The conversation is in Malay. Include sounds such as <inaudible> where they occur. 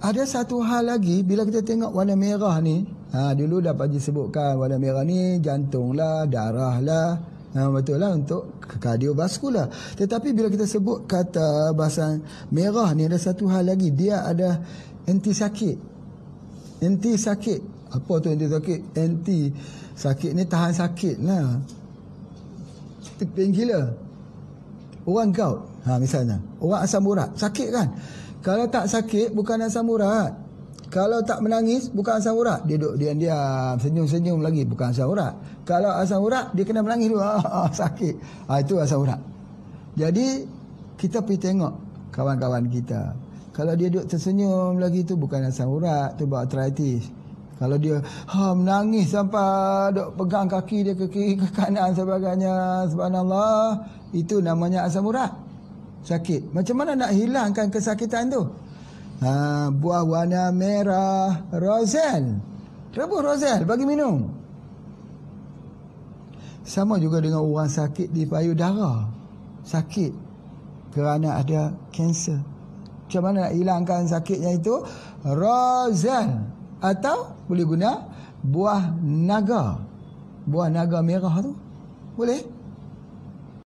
ada satu hal lagi bila kita tengok warna merah ni, ha, dulu dah pagi sebutkan warna merah ni jantung lah, darah lah, ha, betul lah untuk kardiovaskular. Tetapi bila kita sebut kata bahasa merah ni ada satu hal lagi, dia ada anti sakit. Anti sakit. Apa tu anti sakit? Anti sakit ni tahan sakit lah. Painkiller. Orang gout. Ha, misalnya. Orang asam urat. Sakit kan? Kalau tak sakit bukan asam urat. Kalau tak menangis bukan asam urat. Dia duduk diam-diam, senyum-senyum lagi bukan asam urat. Kalau asam urat dia kena menangis dulu. <laughs> Ah, sakit. Ah, itu asam urat. Jadi kita pergi tengok kawan-kawan kita. Kalau dia duduk tersenyum lagi tu bukan asam urat, tu buat arthritis. Kalau dia ha, menangis sampai duk pegang kaki dia ke kiri ke kanan sebagainya, subhanallah, itu namanya asam urat sakit. Macam mana nak hilangkan kesakitan tu? Ha, buah warna merah, rozel. Rebus rozel, bagi minum. Sama juga dengan orang sakit di payudara. Sakit kerana ada kanser. Macam mana nak hilangkan sakitnya itu? Rozel. Atau boleh guna buah naga. Buah naga merah tu. Boleh?